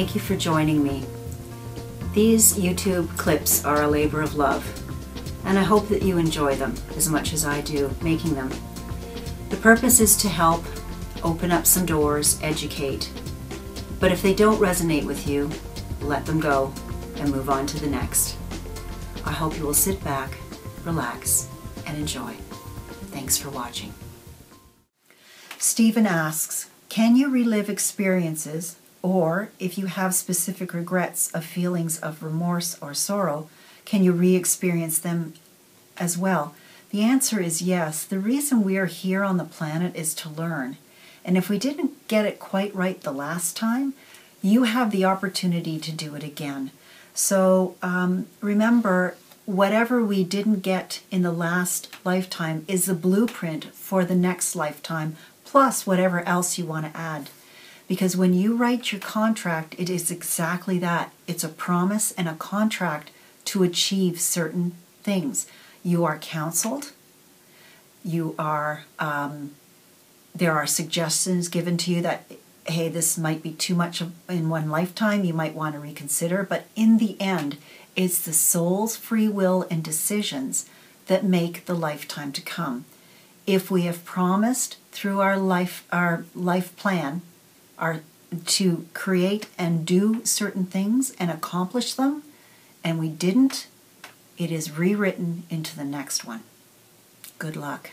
Thank you for joining me. These YouTube clips are a labor of love, and I hope that you enjoy them as much as I do making them. The purpose is to help open up some doors, educate. But if they don't resonate with you, let them go and move on to the next. I hope you will sit back, relax, and enjoy. Thanks for watching. Stephen asks, can you relive experiences or if you have specific regrets of feelings of remorse or sorrow, can you re-experience them as well? The answer is yes. The reason we are here on the planet is to learn. And if we didn't get it quite right the last time, you have the opportunity to do it again. So um, remember, whatever we didn't get in the last lifetime is the blueprint for the next lifetime, plus whatever else you want to add. Because when you write your contract, it is exactly that it's a promise and a contract to achieve certain things. You are counseled, you are, um, there are suggestions given to you that hey, this might be too much in one lifetime, you might want to reconsider. But in the end, it's the soul's free will and decisions that make the lifetime to come. If we have promised through our life, our life plan, our to create and do certain things and accomplish them, and we didn't, it is rewritten into the next one. Good luck.